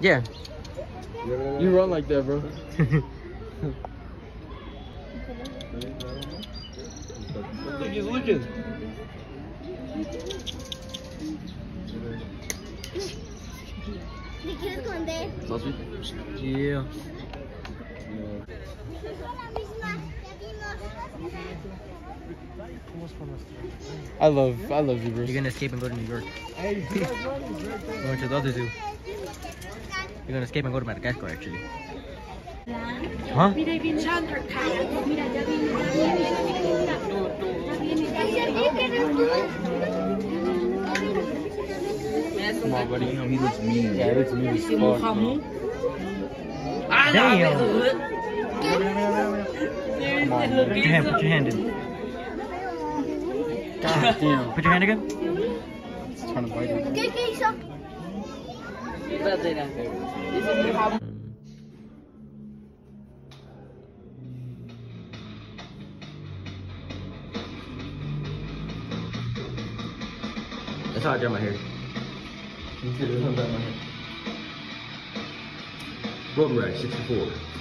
Yeah. You run like that, bro. Look, he's looking. ¿Me quiero esconder? Yeah. la misma, ya vimos. I love, I love zebras. You're gonna escape and go to New York. Hey, you guys running right there. Going to the other zoo. You're gonna escape and go to Madagascar, actually. Huh? Come on, buddy. You know he looks mean. Yeah, he looks mean as fuck. Damn! Come on, Put your hand, put your hand in. God damn. Put your hand again. He's trying to bite it. ¿Qué, qué hizo? That's how I dry my hair. Road Rag 64.